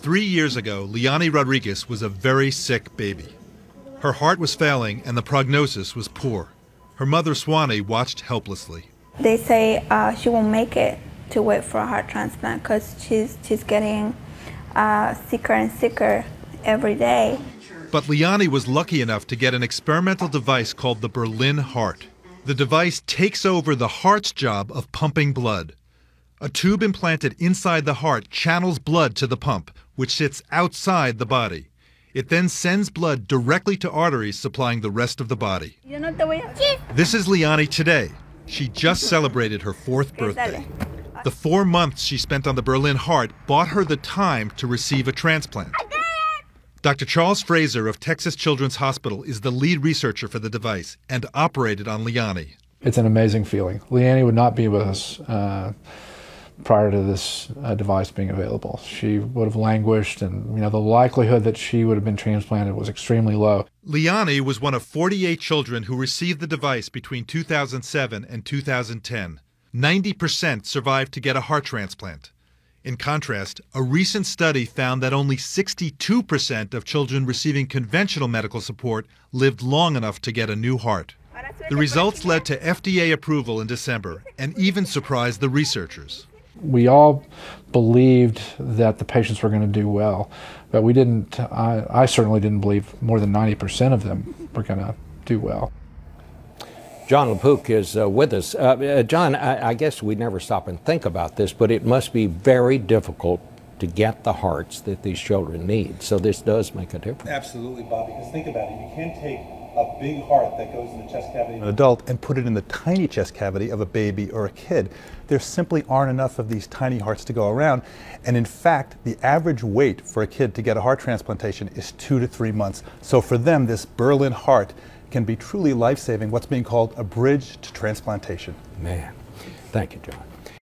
Three years ago, Liani Rodriguez was a very sick baby. Her heart was failing and the prognosis was poor. Her mother, Swanee, watched helplessly. They say uh, she won't make it to wait for a heart transplant because she's, she's getting uh, sicker and sicker every day. But Liani was lucky enough to get an experimental device called the Berlin Heart. The device takes over the heart's job of pumping blood. A tube implanted inside the heart channels blood to the pump, which sits outside the body. It then sends blood directly to arteries supplying the rest of the body. This is Liani today. She just celebrated her fourth birthday. The four months she spent on the Berlin Heart bought her the time to receive a transplant. Dr. Charles Fraser of Texas Children's Hospital is the lead researcher for the device and operated on Liani. It's an amazing feeling. Liani would not be with us uh, prior to this uh, device being available. She would have languished, and you know the likelihood that she would have been transplanted was extremely low. Liani was one of 48 children who received the device between 2007 and 2010. 90% survived to get a heart transplant. In contrast, a recent study found that only 62% of children receiving conventional medical support lived long enough to get a new heart. The results led to FDA approval in December and even surprised the researchers. We all believed that the patients were going to do well, but we didn't, I, I certainly didn't believe more than 90% of them were going to do well. Jon LaPook is uh, with us. Uh, uh, Jon, I, I, guess we never stop and think about this, but it must be very difficult to get the hearts that these children need. So this does make a difference. Absolutely, Bob, because think about it. You can't take a big heart that goes in the chest cavity of an adult and put it in the tiny chest cavity of a baby or a kid. There simply aren't enough of these tiny hearts to go around. And in fact, the average wait for a kid to get a heart transplantation is two to three months. So for them, this Berlin heart can be truly life saving, what's being called a bridge to transplantation. Man, thank you, Jon.